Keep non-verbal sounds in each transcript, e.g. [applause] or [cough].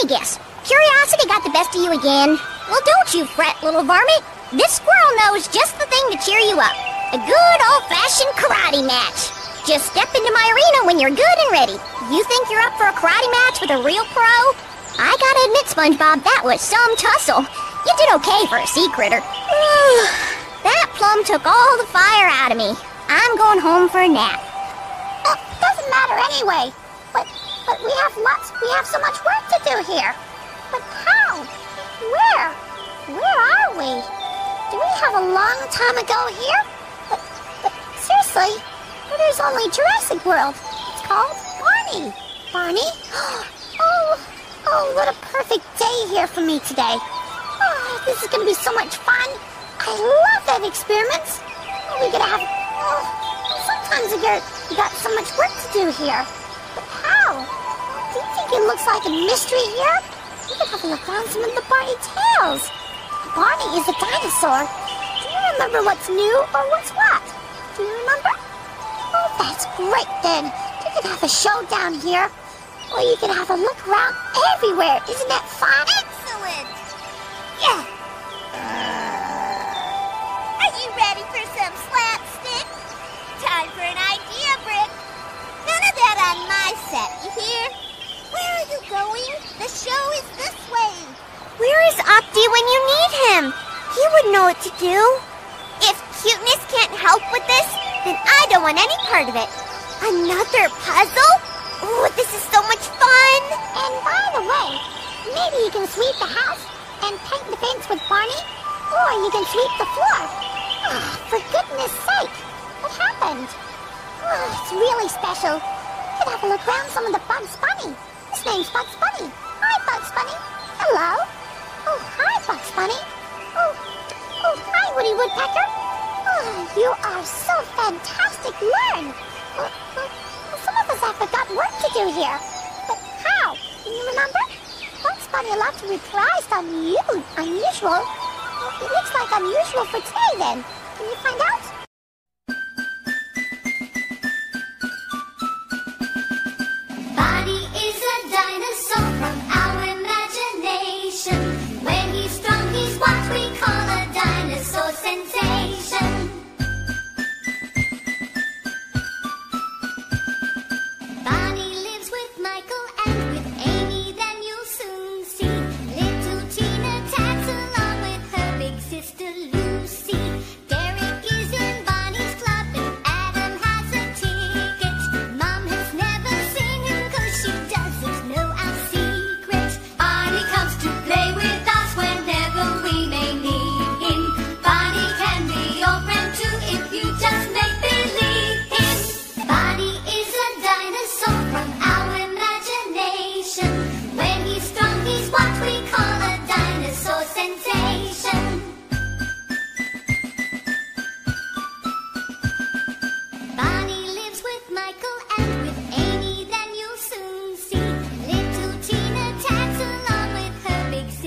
me guess. Curiosity got the best of you again. Well, don't you fret, little varmint. This squirrel knows just the thing to cheer you up. A good old-fashioned karate match. Just step into my arena when you're good and ready. You think you're up for a karate match with a real pro? I gotta admit, SpongeBob, that was some tussle. You did okay for a sea critter. [sighs] that plum took all the fire out of me. I'm going home for a nap. Uh, doesn't matter anyway. But, but we have lots, we have so much work to do here. But how? Where? Where are we? Do we have a long time ago here? But, but seriously, there's only Jurassic World. It's called Barney. Barney? [gasps] Oh, oh, what a perfect day here for me today. Oh, this is gonna be so much fun. I love that experiments. We're gonna have. Oh, sometimes we got, we got so much work to do here. But how? Do you think it looks like a mystery here? We could have a look around some of the Barney tales. Barney is a dinosaur. Do you remember what's new or what's what? Do you remember? Oh, that's great then. You could have a show down here. Or you could have a look around everywhere. Isn't that fun? Excellent! Yeah! Set, you hear? Where are you going? The show is this way. Where is Opti when you need him? He would know what to do. If cuteness can't help with this, then I don't want any part of it. Another puzzle? Ooh, this is so much fun! And by the way, maybe you can sweep the house and paint the fence with Barney, or you can sweep the floor. Oh, for goodness sake, what happened? Oh, it's really special. Could have a look around some of the Bugs Bunny. His name's Bugs Bunny. Hi, Bugs Bunny. Hello. Oh, hi, Bugs Bunny. Oh, oh, hi, Woody Woodpecker. Oh, you are so fantastic. Learn. Some of us have forgotten work to do here. But how? Can you remember? Bugs Bunny allowed to reply some u- unusual. Well, it looks like unusual for today then. Can you find out?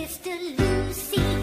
Sister Lucy.